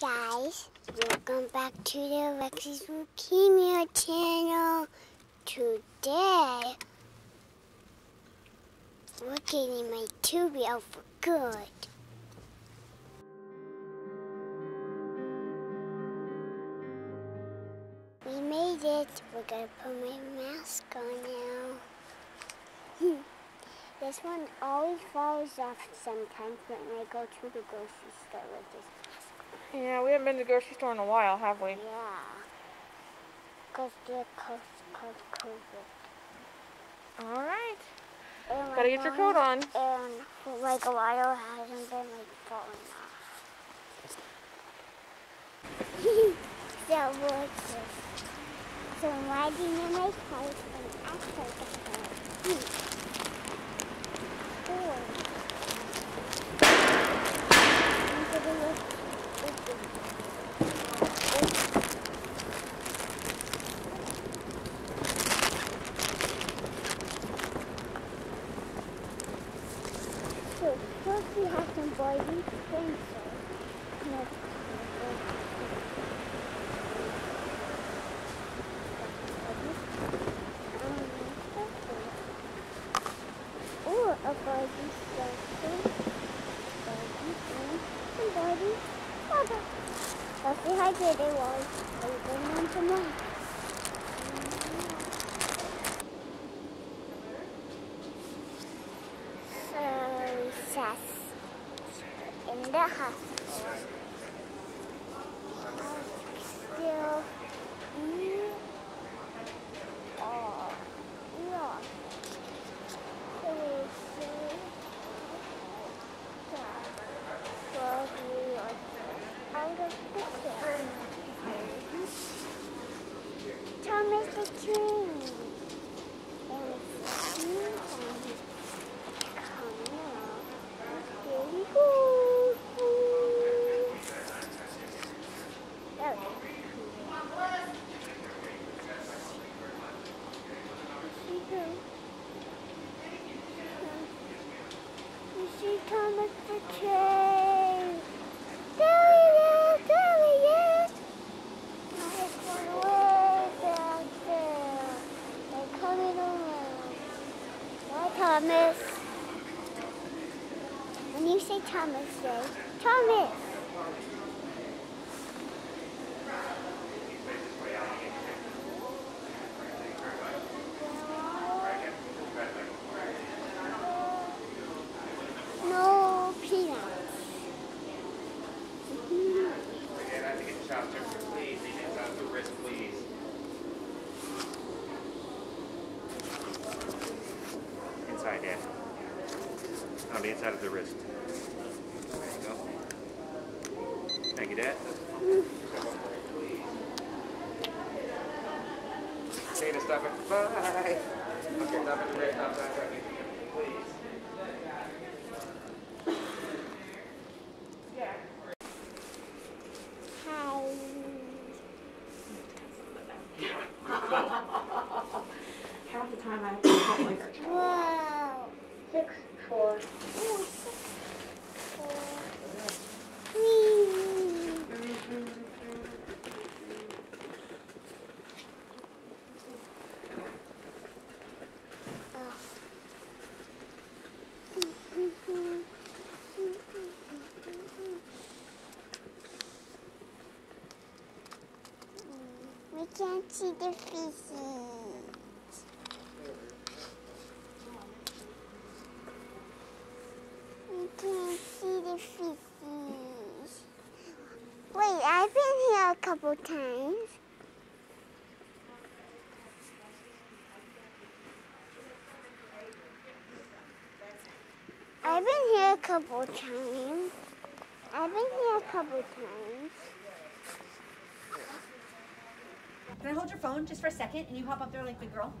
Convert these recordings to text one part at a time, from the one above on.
guys, welcome back to the Lexi's Leukemia channel. Today, we're getting my tubie out for good. We made it. We're gonna put my mask on now. This one always falls off sometimes when I go to the grocery store with this. Yeah, we haven't been to the grocery store in a while, have we? Yeah. Because the coast, coast, COVID. All right. And Gotta get your coat on. And for like a while, it hasn't been like falling off. so what's this? So why do you make house and act like a house? Hmm. Four. Into the left. Open. So first we have some boiling pencils. No. Or a body circle. Body and some body rubber. Was. Are you going on some more? So, in the hospital. Still, you are lost. So, well, we are out of picture. Thomas the Train. And you coming out. Here we go. There we go. Here we go. You see Thomas the Train. There he is, there he is. Nice one way back there. They're coming around. Bye, Thomas. When you say Thomas, say Thomas. No peanuts. Again, I have to get the shot temperature, please. Lean inside the wrist, please. Inside, Dad. On inside of the wrist. There you go. Thank you, Dad. Okay, to stop it. Bye. Okay, stop at the wrist. Stop, stop, stop. Please. Hi. Half the time I have to call like a child. Wow. Six, four. Oh, six, four, three. We can't see the feces. We can't see the feces. Wait, I've been here a couple times. I've been here a couple times. I've been here a couple times. Can I hold your phone just for a second and you hop up there like big girl?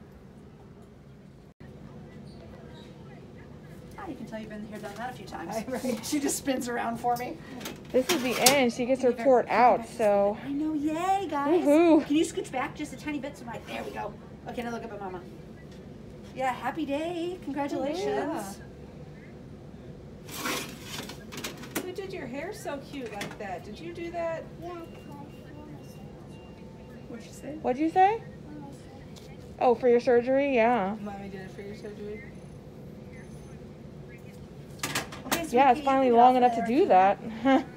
Ah, you can tell you've been here, done that a few times. Right, she just spins around for me. This is the end. She gets her port out, so. I know, yay, guys. Woohoo. Can you scooch back just a tiny bit? So my, there we go. Okay, now look up at mama. Yeah, happy day. Congratulations. Who did your hair so cute like that. Did you do that? Yeah, close. What'd you say? What'd you say? Oh, for your surgery? Yeah. Mommy did it for your surgery. Okay, sweetie, Yeah, it's finally long enough to there. do that.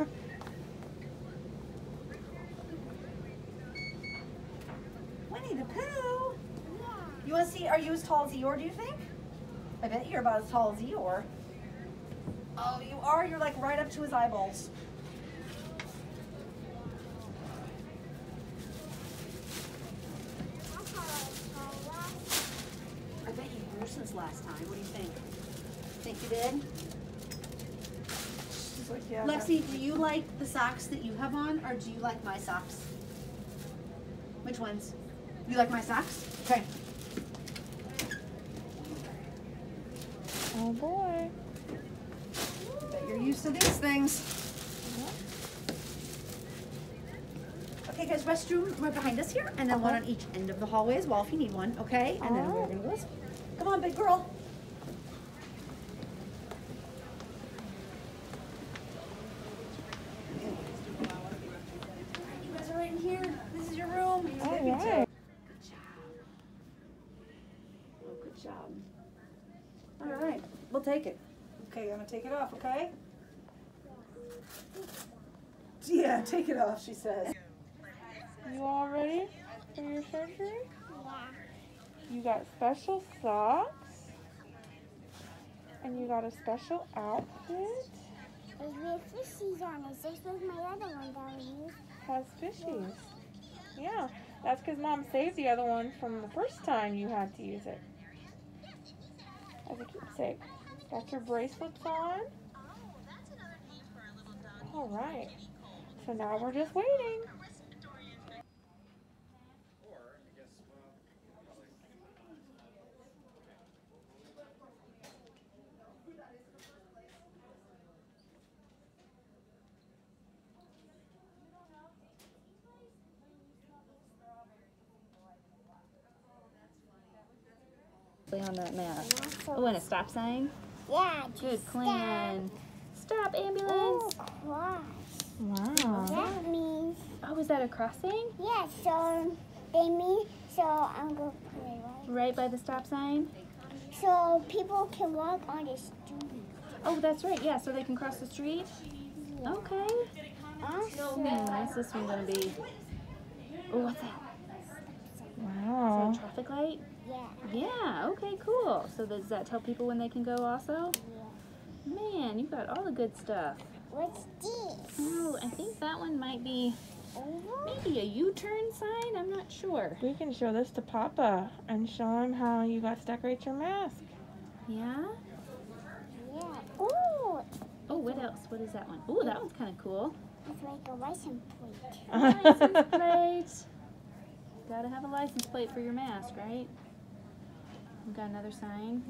Winnie the Pooh. You want to see? Are you as tall as Eeyore? Do you think? I bet you're about as tall as Eeyore. Oh, you are. You're like right up to his eyeballs. I bet you grew since last time. What do you think? Think you did? Yeah. Lexi, do you like the socks that you have on, or do you like my socks? Which ones? You like my socks? Okay. oh boy. Bet you're used to these things. Okay, guys, restroom right behind us here, and then one uh-huh. on each end of the hallway as well if you need one, okay? And then we're Alright. gonna go this. Come on, big girl. You guys are right in here. This is your room. All right. Good job. Oh, good job. All right, we'll take it. Okay, I'm gonna take it off, okay? Yeah, take it off, she says. You all ready for your surgery? Yeah. You got special socks. And you got a special outfit. There's with fishies on it. This was my other one that we used. Has fishies. Yeah, that's because mom saved the other one from the first time you had to use it. As a keepsake. Got your bracelets on. All right. So now we're just waiting. on that map. Oh, and a stop sign. Yeah, Good just plan. Stop, Stop. ambulance. Oh, cross. Wow. That means, Oh, is that a crossing? yeah, so they mean, so I'm going to put it right. Right by the stop sign? So people can walk on the street. Oh, that's right. Yeah, so they can cross the street. Okay. Also, Hmm, what's this one gonna be? Oh, what's that? Wow. Is that a traffic light? Yeah, Yeah. Okay. Cool. So does that tell people when they can go also? yeah. Man, you got all the good stuff. What's this? Oh, I think that one might be maybe a U-turn sign. I'm not sure. We can show this to Papa and show him how you got to decorate your mask. Yeah. Yeah. Ooh, Oh, what else? What is that one? Oh, that one's kind of cool. it's like a license plate. license plate. Gotta have a license plate for your mask, right? We got another sign.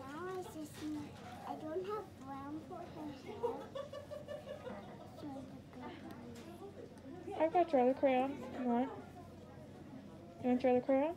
I just need, I don't have brown for her hair. So the good I've got your other crayon. You want? You want your other crayon?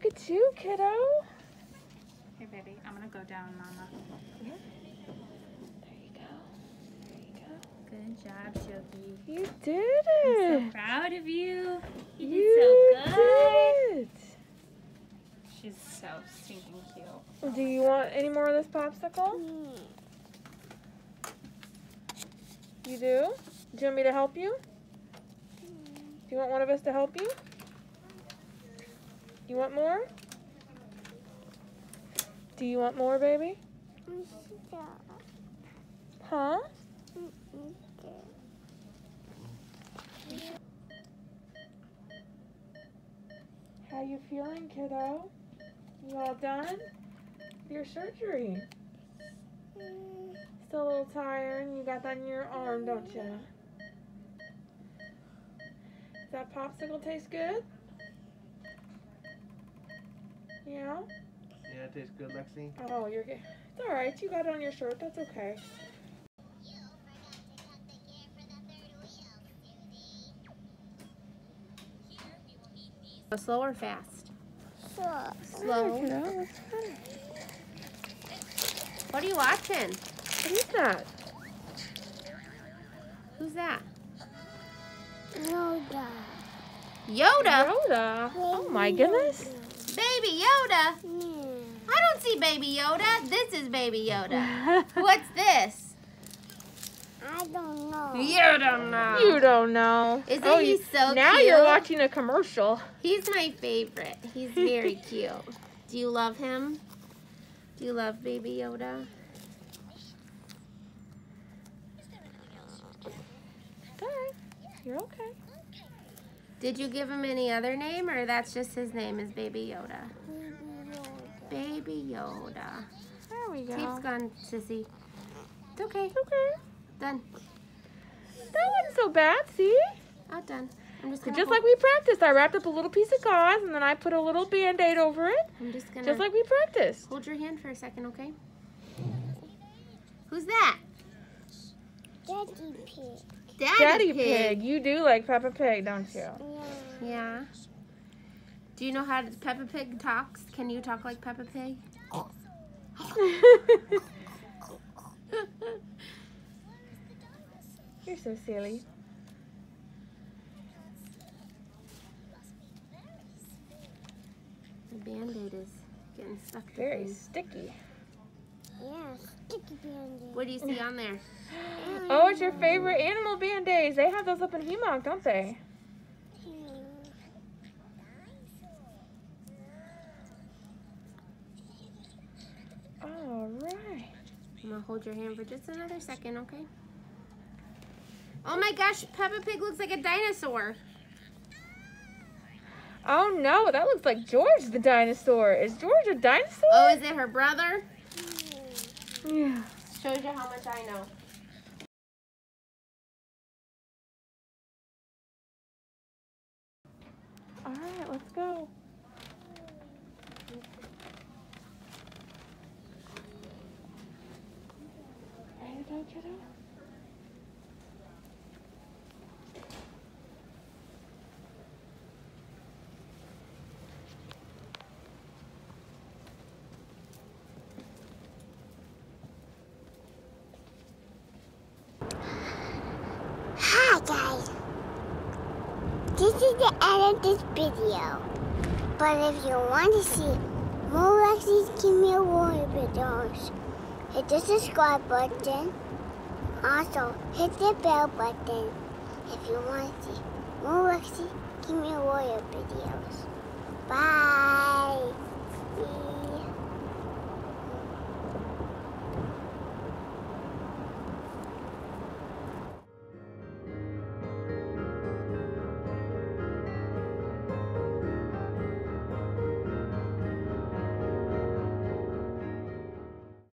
Look at you, kiddo. Here, baby. I'm gonna go down, Mama. There you go. There you go. Good job, Shoki. You did it. I'm so proud of you. You did so good. did She's so stinking cute. Do you want any more of this popsicle? Hmm. You do? Do you want me to help you? Do you want one of us to help you? You want more? Do you want more, baby? Huh? How you feeling, kiddo? You all done? Your surgery. Still a little tired. You got that in your arm, don't you? Does that popsicle taste good? Yeah? Yeah, it tastes good, Lexi. Oh, you're good. It's alright. You got it on your shirt. That's okay. Slow or fast? so, Slow. What are you watching? What is that? Who's that? Yoda. Yoda? Yoda. Oh my goodness. Baby Yoda? Yeah. I don't see Baby Yoda. This is Baby Yoda. What's this? I don't know. You don't know. You don't know. Isn't oh, he you- so cute. Now cute? you're watching a commercial. He's my favorite. He's very cute. Do you love him? Do you love Baby Yoda? Alright. You're okay. Did you give him any other name or that's just his name is Baby Yoda? Baby Yoda. There we go. Tape's gone, sissy. It's okay. Okay. Done. That wasn't so bad, see? All done. I'm just gonna just like we practiced, I wrapped up a little piece of gauze and then I put a little band-aid over it. I'm just gonna Just like we practiced. hold your hand for a second, okay? Who's that? Daddy pig. Daddy, Daddy Pig. Pig. You do like Peppa Pig, don't you? Yeah. Yeah. Do you know how to, Peppa Pig talks? Can you talk like Peppa Pig? You're so silly. The band-aid is getting stuck. Very sticky. What do you see on there? Oh, it's your favorite animal band-aids. They have those up in Hemog, don't they? All right. I'm gonna hold your hand for just another second, okay? Oh my gosh, Peppa Pig looks like a dinosaur. Oh no, that looks like George the dinosaur. Is George a dinosaur? Oh, is it her brother? Yeah. Shows you how much I know. All right, let's go. Ready to go, kiddo? Hi guys. This is the end of this video. But if you want to see more Lexi's Kimmy Warrior videos, hit the subscribe button. Also, hit the bell button if you want to see more Lexi Kimmy Warrior videos. Bye.